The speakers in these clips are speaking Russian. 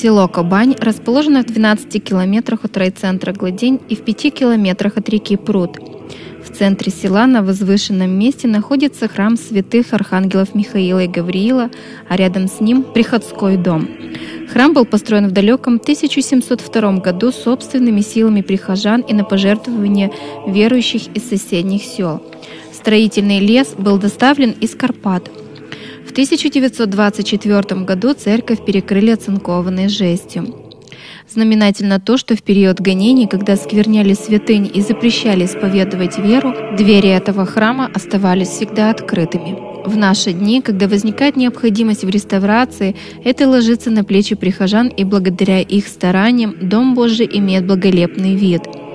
Село Кабань расположено в 12 километрах от райцентра Гладень и в 5 километрах от реки Пруд. В центре села на возвышенном месте находится храм святых архангелов Михаила и Гавриила, а рядом с ним – приходской дом. Храм был построен в далеком 1702 году собственными силами прихожан и на пожертвования верующих из соседних сел. Строительный лес был доставлен из Карпат. В 1924 году церковь перекрыли оцинкованной жестью. Знаменательно то, что в период гонений, когда скверняли святынь и запрещали исповедовать веру, двери этого храма оставались всегда открытыми. В наши дни, когда возникает необходимость в реставрации, это ложится на плечи прихожан, и благодаря их стараниям Дом Божий имеет благолепный вид –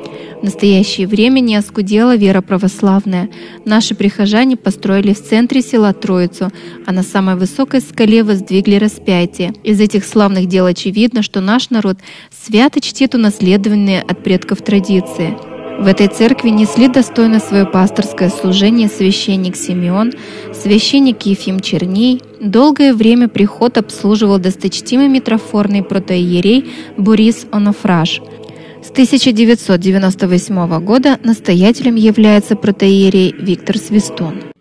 в настоящее время не оскудела вера православная. Наши прихожане построили в центре села Троицу, а на самой высокой скале воздвигли распятие. Из этих славных дел очевидно, что наш народ свято чтит унаследованные от предков традиции. В этой церкви несли достойно свое пасторское служение священник Симеон, священник Ефим Черней. Долгое время приход обслуживал досточтимый митрофорный протоиерей Борис Онофраж – с 1998 года настоятелем является протеерей Виктор Свистун.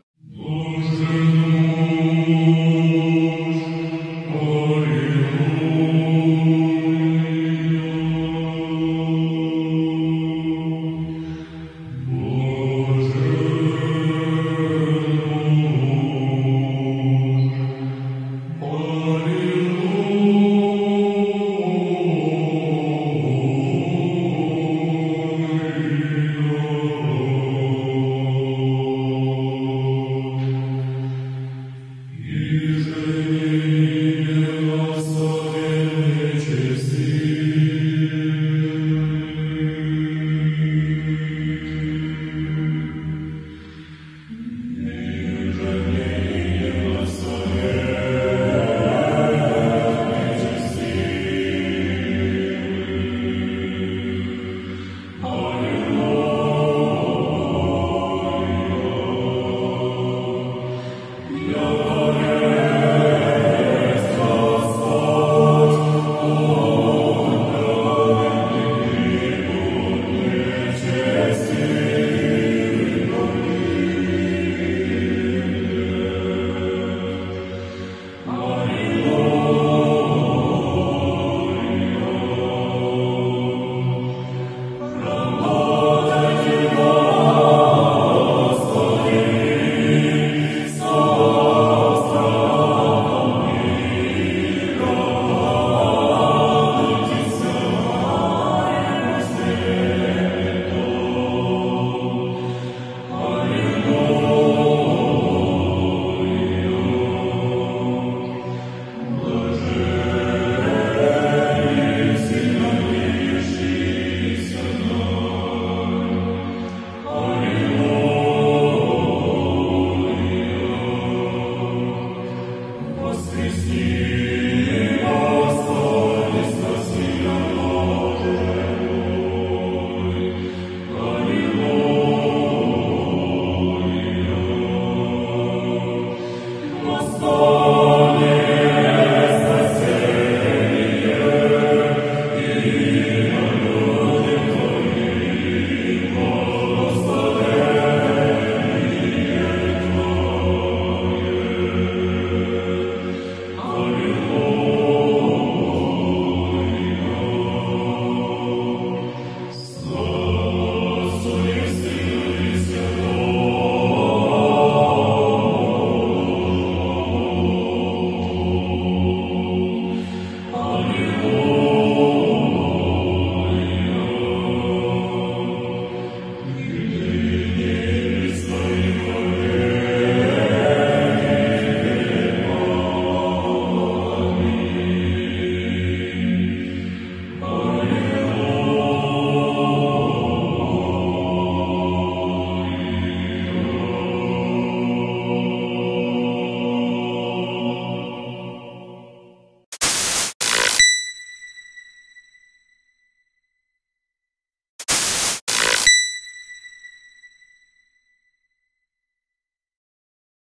nostro